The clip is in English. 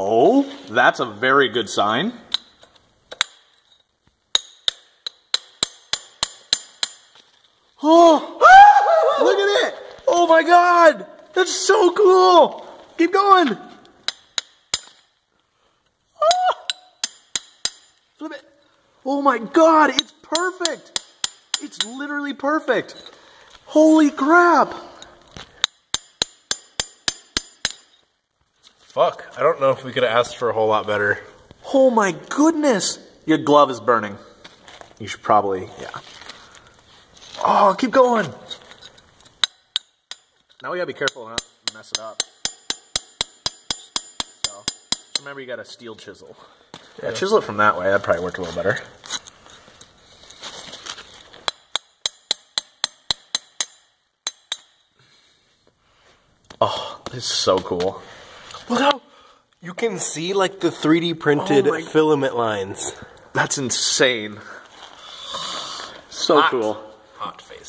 Oh, that's a very good sign. Oh, look at it. Oh my God. That's so cool. Keep going. Ah. Flip it. Oh my God, it's perfect. It's literally perfect. Holy crap. Fuck. I don't know if we could have asked for a whole lot better. Oh my goodness. Your glove is burning. You should probably, yeah. Oh, keep going. Now we gotta be careful not to mess it up. So, remember you got a steel chisel. Yeah, chisel it from that way. That'd probably work a little better. Oh, this is so cool. Look how you can see like the 3D printed Oh filament lines. That's insane. So Hot. cool. Hot face.